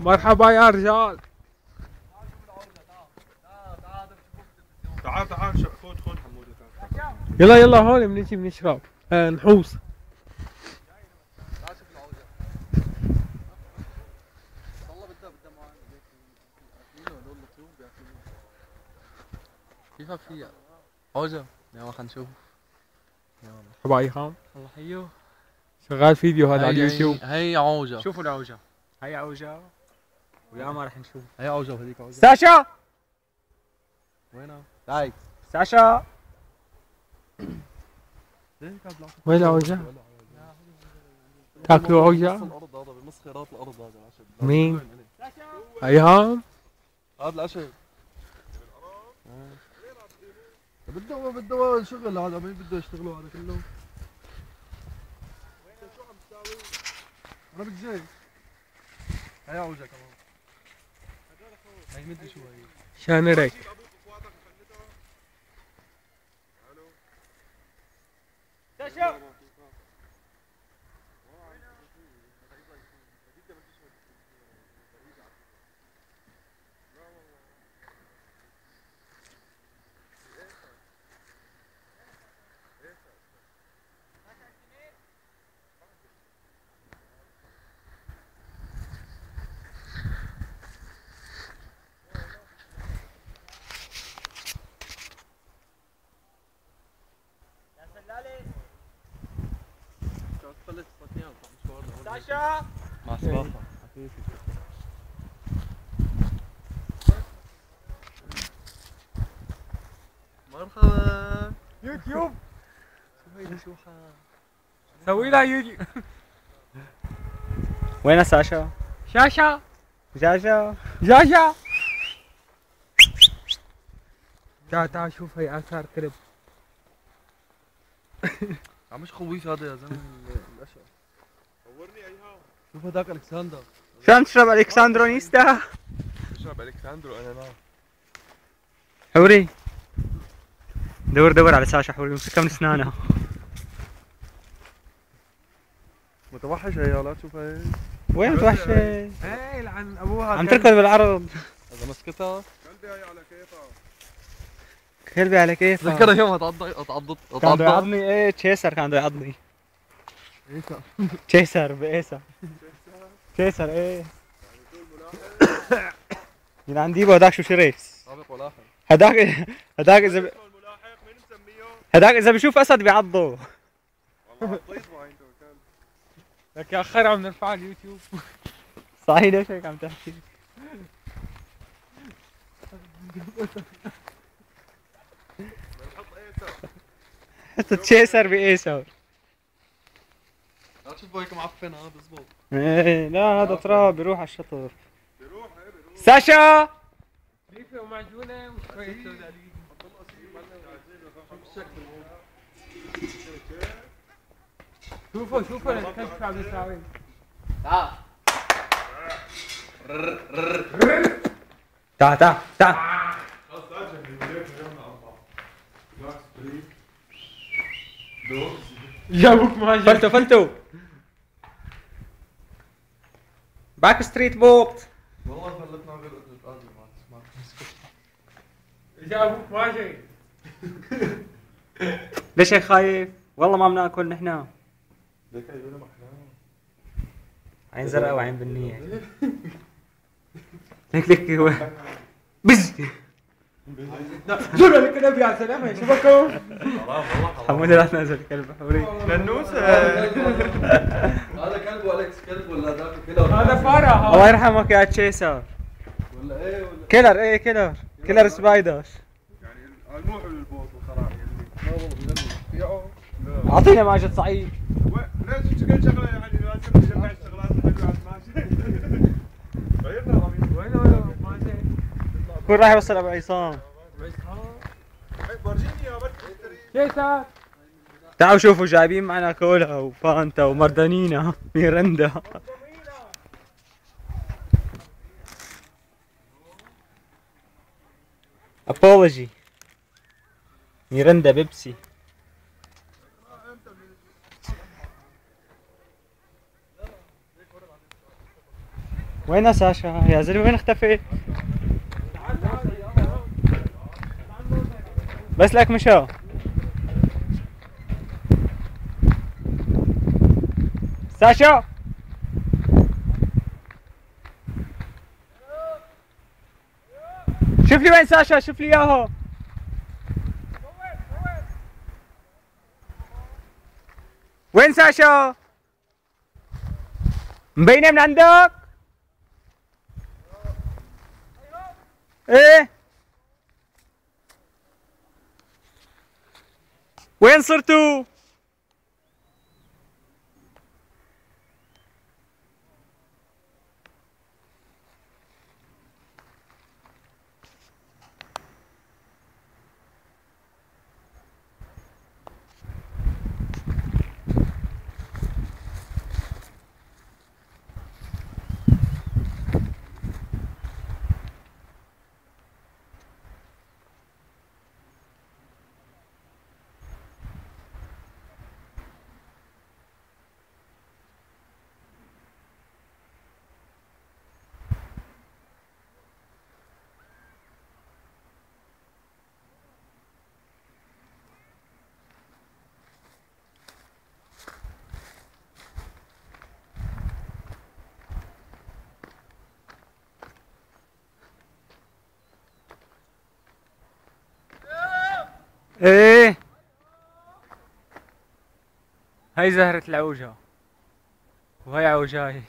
مرحبا يا رجال. تعال تعال خذ خذ تعال يلا يلا هون بنجي بنشرب. آه نحوس. كيف فيها عوجة يلا خلينا نشوف. مرحبا ايهام الله حيو شغال فيديو هذا على اليوتيوب. هي عوجة شوفوا العوجة هي عوجة ولا ما راح نشوف. هي عوجة وهذيك عوجة ساشا! وينها؟ تعي ساشا! وين العوجة؟ تاكلوا هذا بنص خيرات الأرض هذا العشب مين؟ ايهام هذا العشب بده بده شغل هذا مين بده يشتغلوا هذا كله. أنا بدي جاي هي عوجة كمان هي مدري شو هي ساشا مع سباحة مرحبا. يوتيوب. شو هي شو سوي لها يوتيوب. وين ساشا؟ شاشة. جاجا جاجا تعال تعال شوف هي آثار كلب. عم مش خويف هذا يا زلمة. الاشقر شوف هذاك ألكسندر. شو عم تشرب الكساندرونيستا؟ اشرب الكساندرو أنا نام حوري. دور دور على ساشا حوري امسكها من اسنانها متوحش هي لا تشوف هي. وين متوحشة؟ إيه لعن أبوها عم. تركض بالعرض. اذا مسكتها. قلبي هي على كيفها كلبي على كيف تذكر يوم تعض تعض كان بده يعضني إيه تشيسر كان بده يعضني تشيسر بايسر تشيسر إيه؟ من عند ديبو هداك شو شريس سابق ولاحق هداك هداك إذا ب- الملاحق مين مسميه؟ هداك إذا بشوف أسد بيعضه. والله لك يا اخر عم نرفع على اليوتيوب صحيح ليش هيك عم تحكي؟ بنحط ايسر حتى تشيسر بايسر لا تشوفه هيك معفن ها بزبط إيه لا هذا تراب بيروح على الشطر. بيروح إيه بيروح. ساشا! ليفه ومعجونه وشويه شوفوا شوفوا الكلب شو عم يساوي تعال تعال تعال جابوك مهاجم فلتو فلتو. باك ستريت بوت والله فلتنا غير قبل ما جابوك مهاجم ليش هيك خايف؟ والله ما بناكل نحن. ليك عين زرقاء وعين بنية. ليك ليك هو. بز. جرى الكلب يا سلام شبكوا حمودة لا تنزل الكلب حوري. فنوسه هذا كلب والكس كلب ولا ذاك كيلر هذا فارة الله هذا يرحمك يا تشيسر. ولا إيه ولا؟ كيلر إيه كيلر؟ كيلر سبايدر. يعني والله بجنن يا لا اعطينا ماجد صعيد. ليش كل شغلة يعني لازم نجمع الشغلات الحلوه على الماشي غيرنا رميز وين كون راح يوصل أبو عصام فرجيني يا بس كيسر. تعالوا شوفوا جايبين معنا كولا وفانتا ومردانينا ميرندا. ابولوجي ميرندا بيبسي. وين ساشا؟ يا زلمة وين اختفيت بس لك مشى ساشا. شوف لي وين ساشا شوف لي اياها. وين ساشا؟ مبينة من عندك؟ إيه؟ وين صرتوا؟ إيه. هاي زهرة العوجة. وهي عوجاي.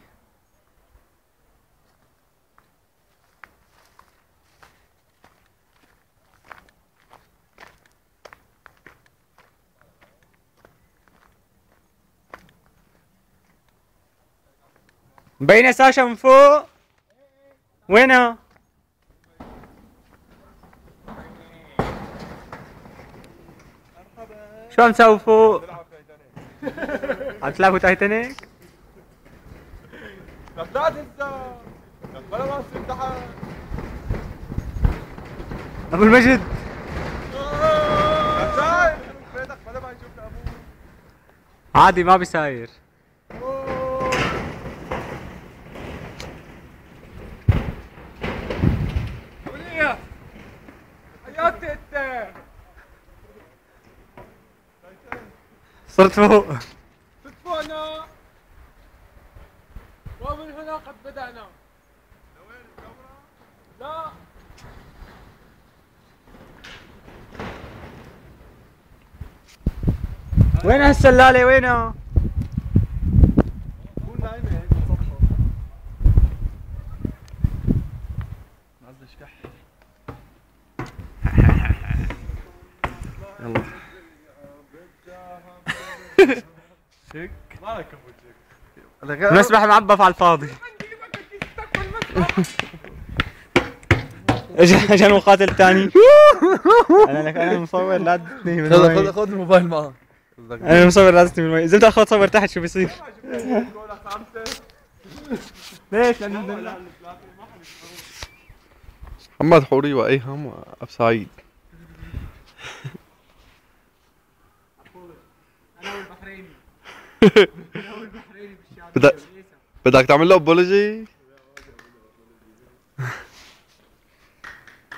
مبينة ساشا من فوق. وينها؟ شو عم تسوي فوق؟ عم تلعبوا تايتانيك؟ لا تنسى بلا ما تصير تحت أبو المجد ما عادي ما بيساير صرت فوق تدفعنا. ومن هنا قد بدأنا. لا. وين هالسلالة؟ وينها؟ تكون نايمة هيك مصفصف نعزل شكح يلا شك مالك ابو شيك المسبح معبف على الفاضي اجى اجى المقاتل الثاني أنا لك أنا المصور لا تدني من خذ خذ الموبايل معك أنا المصور لا تدني من المي إذا بدي اخذ صور تحت شو بيصير؟ ليش؟ لأنه محمد حوري وأيهم واب بدك بدك تعمل له ابولوجي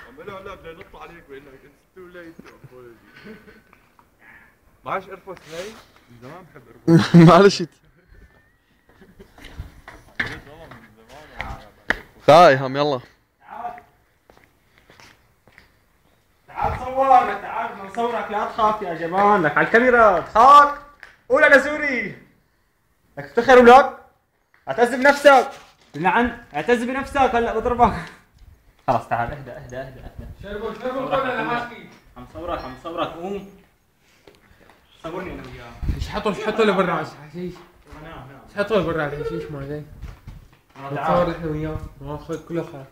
عملوا هلا بدنا نطلع عليك بانك اتس تو ليت معش ايرفوس هاي من زمان بحب ايرفوس معلش. تعال هم يلا. تعال صورنا تعال بدنا نصورك لا تخاف يا جمال لك على الكاميرا. اضحك قول أنا سوري لك تفتخر ولك اعتز بنفسك. لعن اعتز بنفسك. هلا بضربك. خلاص تعال اهدى اهدى اهدى اهدى. شربوا شربوا كل الحاكي عم صورك عم صورك. قوم. صورني أنا وياه شحطوا شحطوا له برا الحشيش شحطوا له برا الحشيش ما زين نتصور إحنا وياه ناخذ كله خير.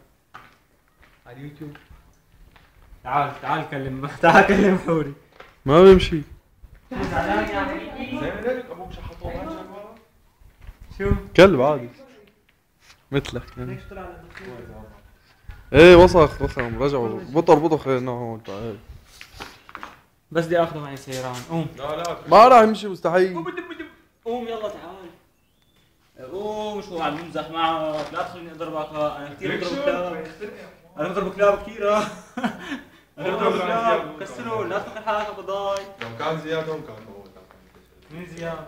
على اليوتيوب. تعال تعال كلم تعال كلم حوري. ما بيمشي. زعلان يا حبيبي زي ما قلت أبوك شحطوه شغله شو كلب عادي. مثلك يعني. ليش طلع إيه وسخ وخم رجعوا. بطر بطخ إنه هون تعال بس بدي آخذه معي سيران. قوم. لا لا ما راح يمشي مستحيل. قوم يلا تعال. قوم شو عم نمزح معك؟ لا تخليني أضربك. أنا كثير بضرب كلاب أنا بضرب كلاب كثير. كسروا لا تفكر حالك ابو لو كان زياد هون كان مين زياد؟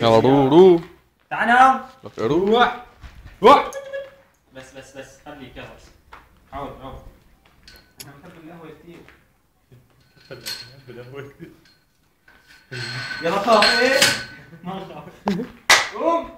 يلا رو رو تعال نام روح روح بس بس بس يلا بس عود عود أنا بحب القهوه كثير يلا خاف إيه؟ ما خاف قوم.